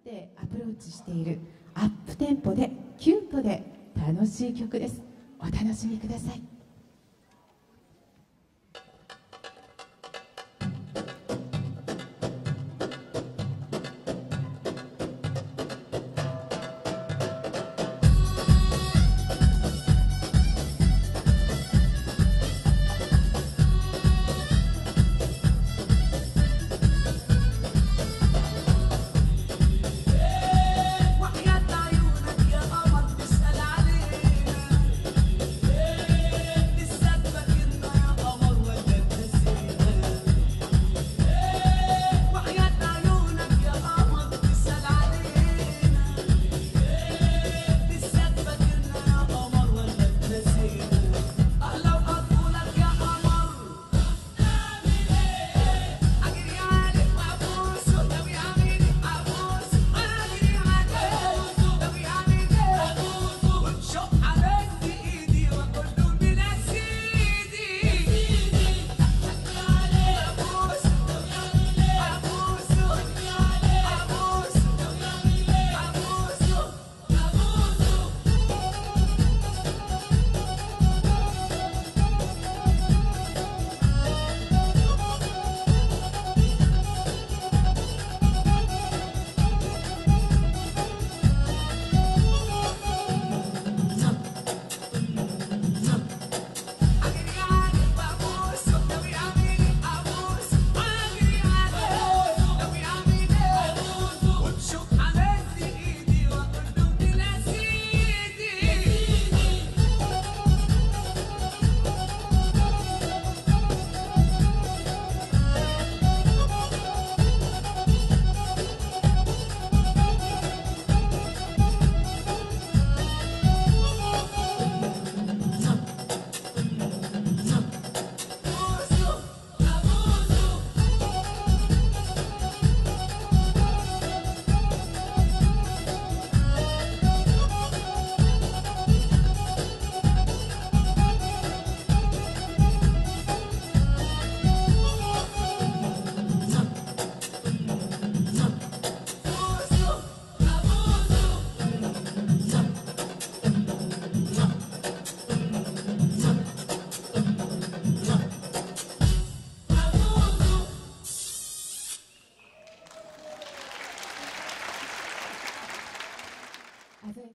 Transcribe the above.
ってアプローチしているアップテンポでキュートで楽しい曲です。お楽しみください。